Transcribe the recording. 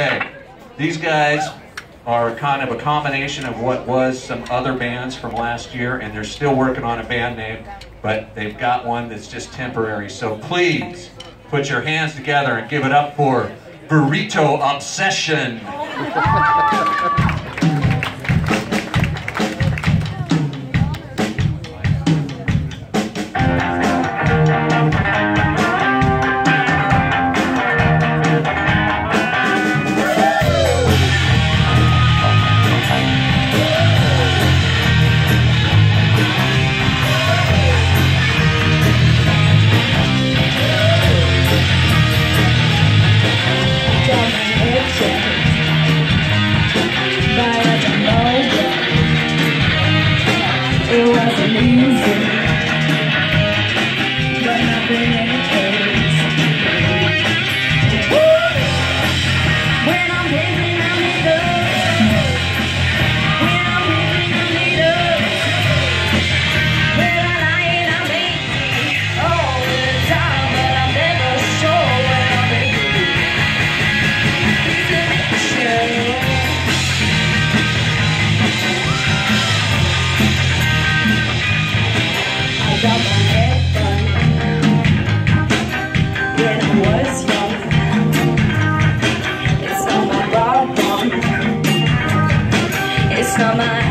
Okay, these guys are kind of a combination of what was some other bands from last year, and they're still working on a band name, but they've got one that's just temporary. So please put your hands together and give it up for Burrito Obsession. easy. summer